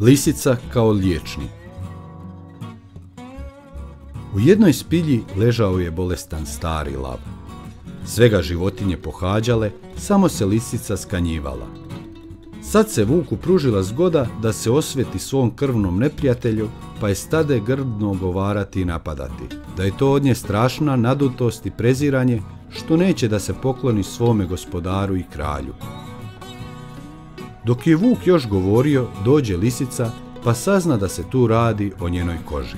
Lisica kao liječnik U jednoj spilji ležao je bolestan stari lav. Svega životinje pohađale, samo se lisica skanjivala. Sad se Vuku pružila zgoda da se osveti svom krvnom neprijatelju, pa je stade grdno govarati i napadati. Da je to od nje strašna nadutost i preziranje, što neće da se pokloni svome gospodaru i kralju. Dok je Vuk još govorio, dođe lisica, pa sazna da se tu radi o njenoj koži.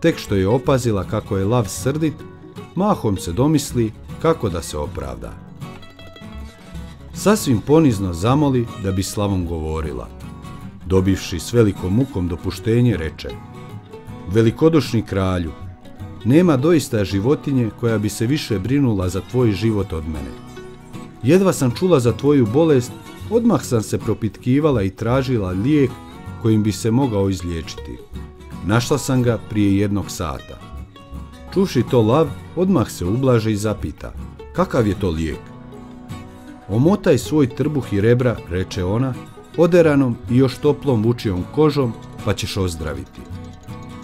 Tek što je opazila kako je lav srdit, mahom se domisli kako da se opravda. Sasvim ponizno zamoli da bi slavom govorila. Dobivši s velikom mukom dopuštenje, reče Velikodušni kralju, nema doista životinje koja bi se više brinula za tvoj život od mene. Jedva sam čula za tvoju bolest, odmah sam se propitkivala i tražila lijek kojim bi se mogao izliječiti. Našla sam ga prije jednog sata. Čuši to lav, odmah se ublaže i zapita, kakav je to lijek? Omotaj svoj trbuh i rebra, reče ona, oderanom i još toplom vučijom kožom, pa ćeš ozdraviti.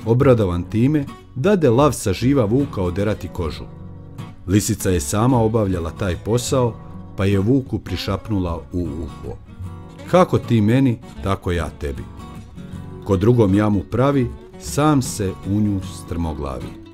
Obradovan time, dade lav sa živa vuka oderati kožu. Lisica je sama obavljala taj posao, pa je vuku prišapnula u uho. Kako ti meni, tako ja tebi. Ko drugom jamu pravi, sam se u nju strmoglavi.